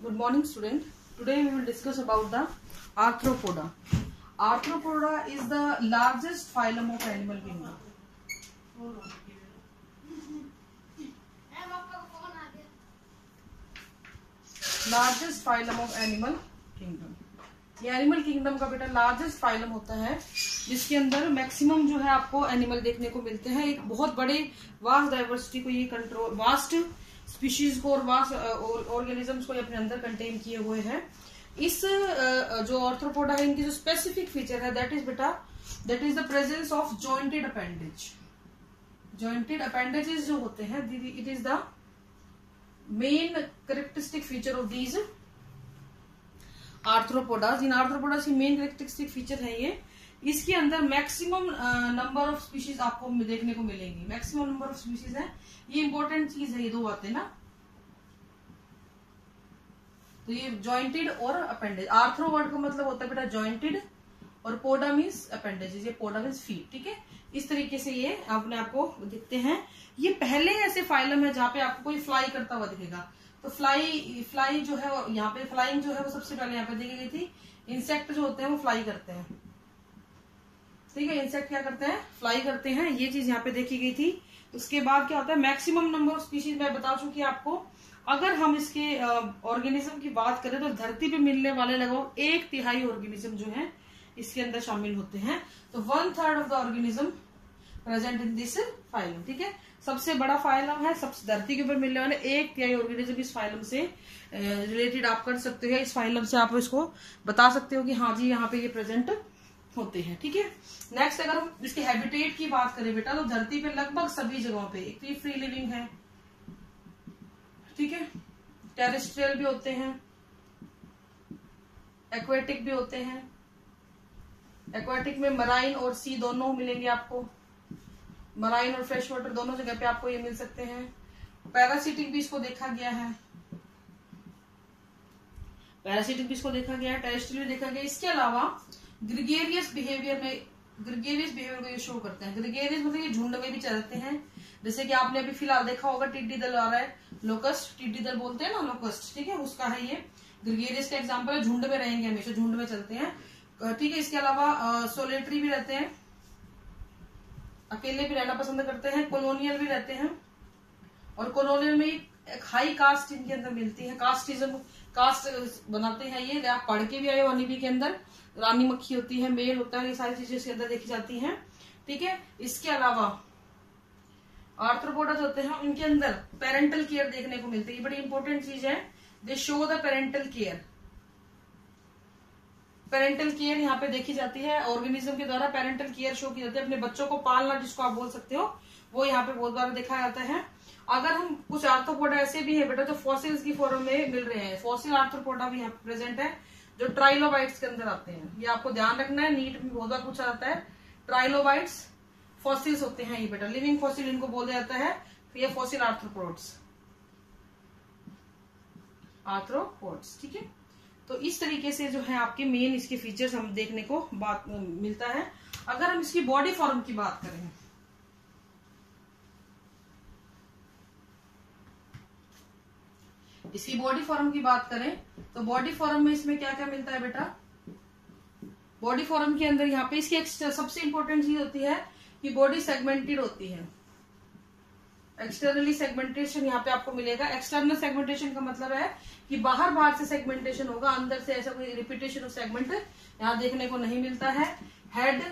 Good morning, student. Today we will discuss about the Arthropoda. Arthropoda is the largest phylum of animal kingdom. Largest phylum of animal kingdom ये animal kingdom का बेटा largest phylum होता है जिसके अंदर maximum जो है आपको एनिमल देखने को मिलते हैं एक बहुत बड़े वास्ट डाइवर्सिटी को ये कंट्रोल वास्ट स्पीशीज को और वास्ट ऑर्गेनिजम्स को अपने अंदर कंटेन किए हुए हैं। इस जो ऑर्थ्रोपोडा है इनकी जो स्पेसिफिक फीचर है दैट इज़ बेटा that is the presence of jointed appendage jointed appendages जो होते हैं it is the main characteristic feature of these arthropodas in arthropodas की मेन करेक्टरिस्टिक फीचर है ये। इसके अंदर मैक्सिमम नंबर ऑफ़ स्पीशीज आपको देखने को मिलेंगी। मैक्सिमम नंबर ऑफ़ स्पीशीज है। ये इंपॉर्टेंट चीज़ है, ये दो बातें ना। तो ये जॉइंटेड और अपेंडेज आर्थ्रो वर्ड का मतलब होता है बेटा जॉइंटेड और पोडा मीन्स अपेंडेज ये पोडा मीन्स फीट ठीक है? इस तरीके से ये अपने आपको दिखते हैं। ये पहले ऐसे फाइलम है जहाँ पे आपको कोई फ्लाई करता हुआ दिखेगा। तो फ्लाई फ्लाई जो है यहाँ पे फ्लाइंग जो है वो सबसे पहले यहाँ पे देखी गई थी। इंसेक्ट जो होते हैं वो फ्लाई करते हैं। ठीक है इंसेक्ट क्या करते हैं? फ्लाई करते हैं। ये चीज़ यहाँ पे देखी गई थी। उसके बाद क्या होता है? मैक्सिमम नंबर ऑफ़ स्पीशीज मैं बता चुकी आपको। अगर हम इसके ऑर्गेनिज्म की बात करें तो धरती पे मिलने वाले लगभग एक तिहाई ऑर्गेनिज्म जो है, इसके अंदर शामिल होते हैं। तो one third of the organism present in this phylum ठीक है? सबसे बड़ा फाइलम है, सबसे धरती के ऊपर मिलने वाले एक तिहाई ऑर्गेनिज्म इस फाइलम से रिलेटेड आप कर सकते हो। इस फाइलम से आप इसको बता सकते हो कि हाँ जी, यहाँ पे ये प्रेजेंट होते हैं, ठीक है? नेक्स्ट अगर हम इसके हैबिटेट की बात करें बेटा तो धरती पे लगभग सभी जगहों पे एक तो फ्री लिविंग है, ठीक है? टेरेस्ट्रियल भी होते हैं एक्वेटिक भी होते हैं एक्वेटिक में मराइन और सी दोनों मिलेंगे आपको। मराइन और फ्रेश वाटर दोनों जगह पे आपको ये मिल सकते हैं। पैरासिटिक भी इसको देखा गया है। पैरासिटिक भी इसको देखा गया है टेरेस्ट्रियल भी देखा गया इसके अलावा ग्रिगेरियस बिहेवियर में ग्रिगेरियस बिहेवियर को ये शो करते हैं। ग्रिगेरियस मतलब ये झुंड में भी चलते हैं। जैसे कि आपने अभी फ़िलहाल देखा होगा, टिड्डी दल आ रहा है। लोकस्ट टिड्डी दल बोलते हैं ना लोकस्ट ठीक है? उसका है ये। ग्रिगेरियस का एग्ज़ाम्पल है, झुंड में रहेंगे हमेशा, झुंड में चलते हैं। ठीक है, इसके अलावा सोलेटरी भी रहते हैं। अकेले भी रहना पसंद करते हैं कॉलोनियल भी रहते हैं। और कॉलोनियल में एक हाई कास्ट इनके अंदर मिलती है। कास्टिज्म कास्ट बनाते हैं ये। आप पढ़ के भी आए हो के अंदर। रानी मक्खी होती है, मेल होता है, ये सारी चीज़ें इसके अंदर देखी जाती हैं। ठीक है? इसके अलावा आर्थ्रोपोडा होते हैं, उनके अंदर पेरेंटल केयर देखने को मिलती है। ये बड़ी इंपॉर्टेंट चीज़ है। They show the parental care parental care यहाँ पे देखी जाती है। ऑर्गेनिज्म के द्वारा पेरेंटल केयर शो की जाती है। अपने बच्चों को पालना, जिसको आप बोल सकते हो, वो यहाँ पे बहुत बार देखा जाता है। अगर हम कुछ आर्थ्रोपोडा ऐसे भी है, बेटा, जो फॉसिल्स की फॉर्म में मिल रहे हैं। फॉसिल आर्थ्रोपोडा भी यहाँ प्रेजेंट है। जो ट्राइलोबाइट्स के अंदर आते हैं, ये आपको ध्यान रखना है, नीट में बहुत बार जाता है। ट्राइलोबाइट्स फॉसिल्स होते हैं ये बेटा लिविंग फॉसिल इनको बोला जाता है तो ये फॉसिल आर्थ्रोपोड्स आर्थ्रोपोड्स ठीक है? तो इस तरीके से जो है आपके मेन इसके फीचर्स हम देखने को बात, मिलता है। अगर हम इसकी बॉडी फॉर्म की बात करें इसकी बॉडी फॉर्म की बात करें तो बॉडी फॉर्म में इसमें क्या क्या मिलता है बेटा? बॉडी फॉर्म के अंदर यहाँ पे इसकी सबसे इंपॉर्टेंट चीज़ होती है कि बॉडी सेगमेंटेड होती है। एक्सटर्नली सेगमेंटेशन यहाँ पे आपको मिलेगा। एक्सटर्नल सेगमेंटेशन का मतलब है कि बाहर बाहर से सेगमेंटेशन होगा, अंदर से ऐसा कोई रिपीटेशन ऑफ़ सेगमेंट यहाँ देखने को नहीं मिलता है। हेड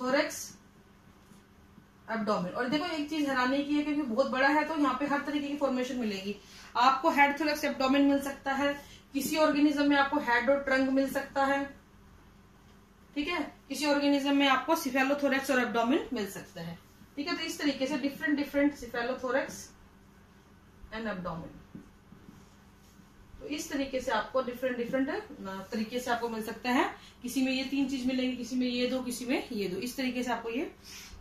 थोरेक्स एब्डोमिन और देखो, एक चीज़ हैरानी की है, क्योंकि बहुत बड़ा है तो यहाँ पे हर तरीके की फॉर्मेशन मिलेगी। आपको हेड थोरेक्स एबडोमिन मिल सकता है, किसी ऑर्गेनिज्म में आपको हेड और ट्रंक मिल सकता है, ठीक है? किसी ऑर्गेनिज्म में आपको सिफेलोथोरेक्स और एबडोमिन मिल सकता है, ठीक है? तो इस तरीके से different different cephalothorax and abdomen तो इस तरीके से आपको डिफरेंट डिफरेंट तरीके से आपको मिल सकता है। किसी में ये तीन चीज़ मिलेंगी, किसी में ये दो, किसी में ये दो। इस तरीके से आपको ये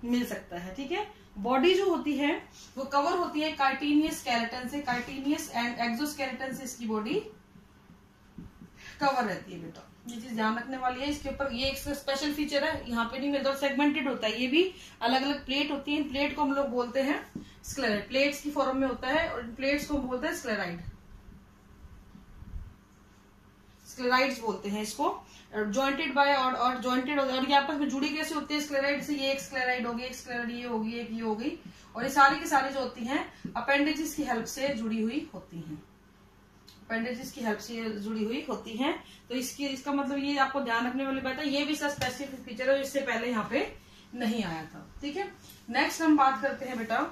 मिल सकता है, ठीक है? बॉडी जो होती है, वो कवर होती है कार्टीनियस कैरेटन से। कार्टीनियस एंड एक्सोस्केलेटन से इसकी बॉडी कवर रहती है बेटा। ये चीज़ ध्यान रखने वाली है। इसके ऊपर ये एक स्पेशल फीचर है। यहाँ पे नहीं मिलता सेगमेंटेड होता है। ये भी अलग अलग प्लेट होती है। इन प्लेट को हम लोग बोलते हैं स्क्लेराइड प्लेट्स की फॉर्म में होता है और प्लेट्स को हम बोलते हैं स्क्लेराइड स्क्लेराइड्स बोलते हैं इसको ज्वाइंटेड बाय और और ज्वाइंटेड और ये आपस में जुड़ी कैसे होती है? स्क्लेराइड से ये एक स्क्लेराइड होगी, एक स्क्लेराइड ये होगी, एक ये होगी, और ये सारी की सारी जो होती हैं अपेंडेजिस की हेल्प से जुड़ी हुई होती हैं। अपेंडेजिस की हेल्प से जुड़ी हुई होती हैं। तो इसकी, इसका मतलब ये आपको ध्यान रखने वाली बात है, ये भी इसका स्पेसिफिक फीचर है इससे पहले यहाँ पे नहीं आया था। ठीक है? नेक्स्ट हम बात करते हैं बेटा।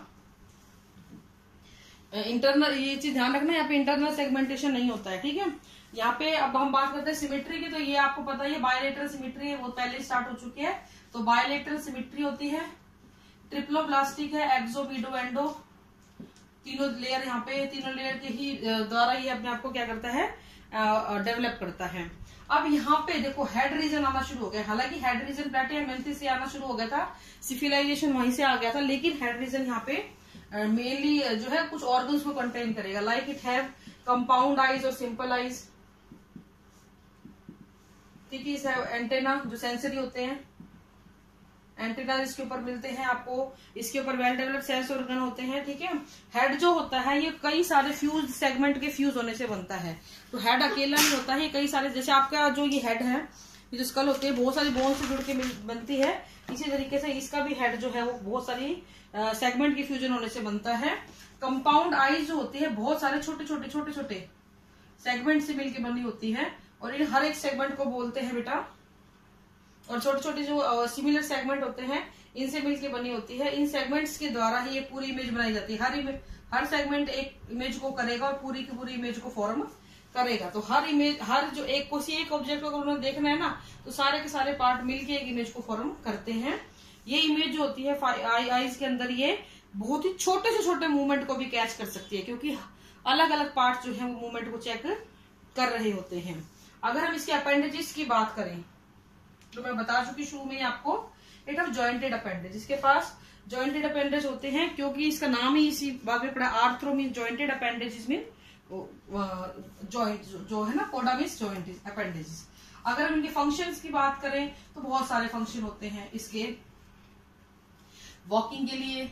इंटरनल ये चीज़ ध्यान रखना, यहाँ पे इंटरनल सेगमेंटेशन नहीं होता है, ठीक है? यहाँ पे अब हम बात करते हैं सिमिट्री की तो ये आपको पता है बायोलेटरल सिमिट्री है, वो पहले स्टार्ट हो चुकी है। तो बायोलेटरल सिमिट्री होती है ट्रिप्लोब्लास्टिक है एक्सो वीडो एंडो तीनों लेयर यहाँ पे, तीनों लेयर के ही द्वारा ये अपने आप को क्या करता है डेवलप करता है। अब यहाँ पे देखो हेड रीजन आना शुरू हो गया। हालाँकि हेड रीजन प्लेटे प्लेटियम से आना शुरू हो गया था सिफिलाइजेशन वहीं से आ गया था, लेकिन हेड रीजन यहाँ पे मेनली जो है, कुछ ऑर्गन्स को कंटेन करेगा। Like it have compound eyes और सिंपल आइज़ ठीक है एंटेना जो सेंसरी होते हैं एंटीना इसके ऊपर मिलते हैं आपको, इसके ऊपर वेल डेवलप सेल्स ऑर्गन होते हैं, ठीक है? हेड जो होता है, ये कई सारे फ्यूज सेगमेंट के फ्यूज होने से बनता है। तो हेड अकेला नहीं होता है कई सारे, जैसे आपका जो ये हेड है, ये जो स्कल होती है, बहुत सारी बोन से जुड़ के बनती है। इसी तरीके से इसका भी हेड जो है, वो बहुत सारी सेगमेंट के फ्यूजन होने से बनता है। कंपाउंड आईज जो होती है, बहुत सारे छोटे छोटे छोटे छोटे सेगमेंट से मिलकर बनी होती है। और इन हर एक सेगमेंट को बोलते हैं बेटा। और छोटे छोटे जो सिमिलर सेगमेंट होते हैं, इनसे मिलकर बनी होती है। इन सेगमेंट्स के द्वारा ही ये पूरी इमेज बनाई जाती है। हर इमेज हर सेगमेंट एक इमेज को करेगा और पूरी की पूरी इमेज को फॉर्म करेगा। तो हर इमेज हर जो एक किसी, एक ऑब्जेक्ट को अगर उन्हें देखना है ना तो सारे के सारे पार्ट मिलके एक इमेज को फॉर्म करते हैं। ये इमेज जो होती है आई आईज के अंदर ये बहुत ही छोटे से छोटे मूवमेंट को भी कैच कर सकती है, क्योंकि अलग अलग पार्ट जो है, वो मूवमेंट को चेक कर रहे होते हैं। अगर हम इसके अपेंडेजेस की बात करें तो मैं बता चुकी शुरू में आपको इट ऑफ़ ज्वाइंटेड अपेंडेज इसके पास ज्वाइंटेड अपेंडेज होते हैं, क्योंकि इसका नाम ही इसी बात में पड़ा arthro mean jointed appendage mean जो है ना कोडा मीन ज्वाइंट अपेंडेज अगर हम इनके फ़ंक्शन की बात करें तो बहुत सारे फ़ंक्शन होते हैं इसके। वॉकिंग के लिए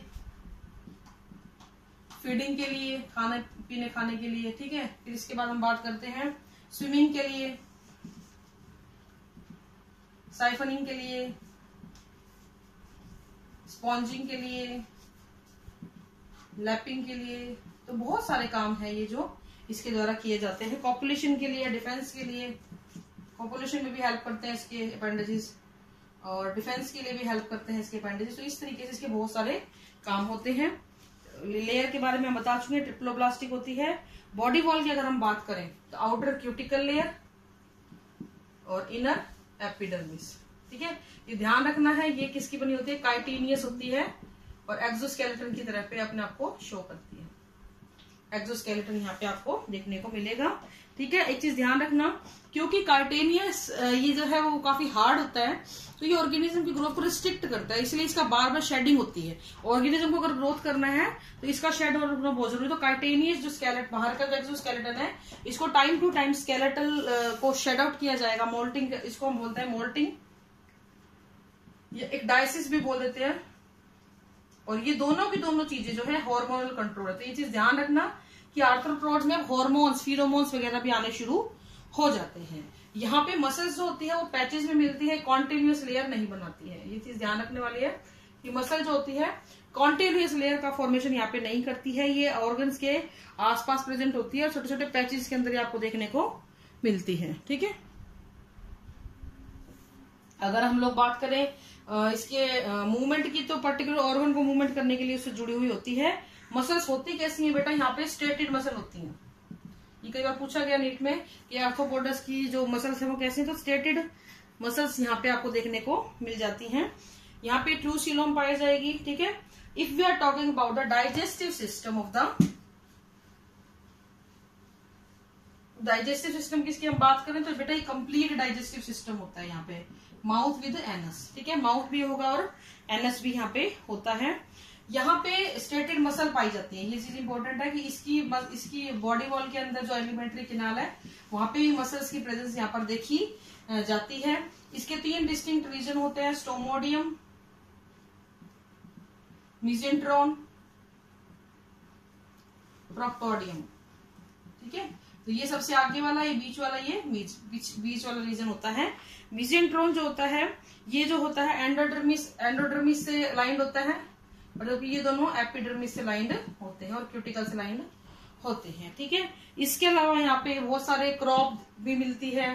फीडिंग के लिए, खाने, पीने, खाने के लिए, ठीक है? फिर इसके बाद हम बात करते हैं स्विमिंग के लिए, साइफनिंग के लिए, स्पॉन्जिंग के लिए, लैपिंग के लिए तो बहुत सारे काम है ये जो इसके द्वारा किए जाते हैं। पॉपुलेशन के लिए डिफेंस के लिए पॉपुलेशन में भी हेल्प करते हैं इसके अपेंडेजेस और डिफेंस के लिए भी हेल्प करते हैं इसके अपेंडेजेस तो इस तरीके से इसके बहुत सारे काम होते हैं। लेयर के बारे में हम बता चुके हैं ट्रिप्लोब्लास्टिक होती है। बॉडी वॉल की अगर हम बात करें तो आउटर क्यूटिकल लेयर और इनर एपिडर्मिस ठीक है? ये ध्यान रखना है, ये किसकी बनी होती है? काइटीनियस होती है और एक्सोस्केलेटन की तरह पे अपने आप को शो करती है। एक्सोस्केलेटन यहाँ पे आपको देखने को मिलेगा। ठीक है, एक चीज़ ध्यान रखना, क्योंकि कार्टेनियस ये जो है वो काफ़ी हार्ड होता है तो ये ऑर्गेनिज्म की ग्रोथ को रिस्ट्रिक्ट करता है, इसलिए इसका बार बार शेडिंग होती है। ऑर्गेनिज्म को अगर ग्रोथ करना है तो इसका शेड और होना बहुत ज़रूरी तो कार्टेनियस जो स्केलेट बाहर का जो स्केलेटन है, इसको टाइम टू टाइम स्केलेटल को शेड आउट किया जाएगा। मोल्टिंग इसको हम बोलते हैं मोल्टिंग एक डायसिस भी बोल देते हैं। और ये दोनों की दोनों चीज़ें जो है हार्मोनल कंट्रोल है। तो ये चीज़ ध्यान रखना कि आर्थ्रोप्रोड्स में हॉर्मोन्स फीरोमोन्स वगैरह भी आने शुरू हो जाते हैं। यहाँ पे मसल्स जो होती है, वो पैचेज में मिलती है कॉन्टिन्यूस लेयर नहीं बनाती है। ये चीज़ ध्यान रखने वाली है कि मसल जो होती है कॉन्टिन्यूस लेयर का फॉर्मेशन यहाँ पे नहीं करती है। ये ऑर्गन्स के आसपास प्रेजेंट होती है और छोटे छोटे पैचेज के अंदर आपको देखने को मिलती है। ठीक है? अगर हम लोग बात करें इसके मूवमेंट की तो पर्टिकुलर ऑर्गन को मूवमेंट करने के लिए उससे जुड़ी हुई होती है। मसल्स होती कैसी है बेटा? यहाँ पे स्ट्रेटेड मसल होती है। ये कई बार पूछा गया नीट में कि आर्थोपोडस की जो मसल्स है वो कैसे हैं? तो स्ट्रेटेड मसल्स यहाँ पे आपको देखने को मिल जाती हैं। यहाँ पे ट्रू सिलोम पाई जाएगी, ठीक है? If we are talking about the digestive system of the digestive system किसकी हम बात करें तो बेटा ये कंप्लीट डाइजेस्टिव सिस्टम होता है यहाँ पे। माउथ विद एनस ठीक है? माउथ भी होगा और एनस भी यहाँ पे होता है। यहाँ पे स्ट्रेटेड मसल पाई जाती है। ये चीज़ इंपॉर्टेंट है कि इसकी इसकी बॉडी वॉल के अंदर जो एलिमेंट्री किनाल है, वहाँ पे भी मसल्स की प्रेजेंस यहाँ पर देखी जाती है। इसके तीन डिस्टिंक्ट रीजन होते हैं स्टोमोडियम मिजेंट्रॉन प्रोक्टोडियम ठीक है? तो ये सबसे आगे वाला, ये बीच वाला, ये बीच बीच वाला रीजन होता है। मिजेंट्रोन जो होता है, ये जो होता है एंडोडर्मिस एंडोडर्मिस से लाइंड होता है। मतलब ये दोनों एपिडर्मिस से लाइंड होते हैं और क्यूटिकल से लाइंड होते हैं, ठीक है? इसके अलावा यहाँ पे बहुत सारे क्रॉप भी मिलती है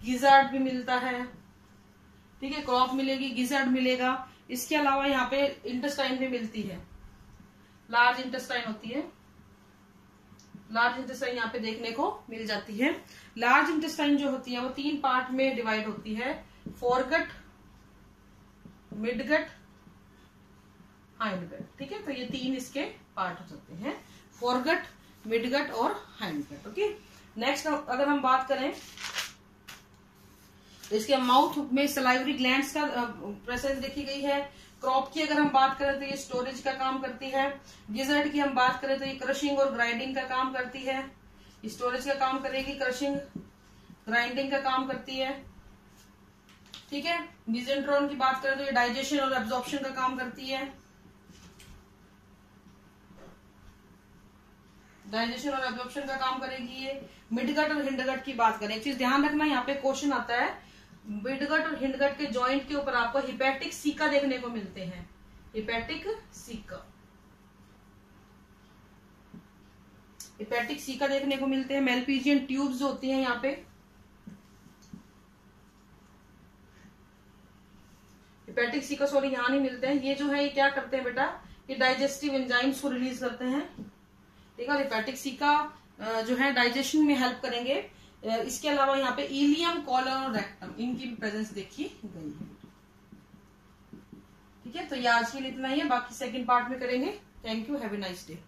गिजार्ड भी मिलता है, ठीक है? क्रॉप मिलेगी गिजार्ड मिलेगा। इसके अलावा यहाँ पे इंटेस्टाइन भी मिलती है। लार्ज इंटेस्टाइन होती है। लार्ज इंटेस्टाइन यहाँ पे देखने को मिल जाती है। लार्ज इंटेस्टाइन जो होती है, वो तीन पार्ट में डिवाइड होती है। फोरगट मिडगट हाइंडगट ठीक है? तो ये तीन इसके पार्ट हो सकते हैं। फोरगट मिडगट और हाइंडगट ओके नेक्स्ट अगर हम बात करें इसके माउथ में सलाइवरी ग्लैंड्स का प्रेजेंस देखी गई है। क्रॉप की अगर हम बात करें तो ये स्टोरेज का काम करती है। गिजर्ड की हम बात करें तो ये क्रशिंग और ग्राइंडिंग का काम करती है। स्टोरेज का काम करेगी क्रशिंग ग्राइंडिंग का काम करती है। ठीक है? मिजेंट्रॉन की बात करें तो ये डाइजेशन और एब्जॉर्प्शन का काम करती है। डाइजेशन और एब्जॉर्प्शन का काम करेगी ये। मिडगट और हिंडगट की बात करें। एक चीज़ ध्यान रखना, यहाँ पे क्वेश्चन आता है मिडगट और हिंडगट के जॉइंट के ऊपर आपको हिपैटिक सीका देखने को मिलते हैं। हिपैटिक सीका हिपैटिक सीका देखने को मिलते हैं। मेलपीजियन ट्यूब्स होती हैं यहाँ पे। हिपैटिक सीका सॉरी यहाँ नहीं मिलते हैं। ये जो है, ये क्या करते हैं बेटा? ये डाइजेस्टिव एंजाइम्स को रिलीज़ करते हैं। ठीक है हिपैटिक सीका जो है डाइजेशन में हेल्प करेंगे। इसके अलावा यहाँ पे इलियम, कॉलर और रेक्टम, इनकी भी प्रेजेंस देखी गई है। ठीक है? तो ये आज के लिए इतना ही है। बाकी सेकंड पार्ट में करेंगे। Thank you have a nice day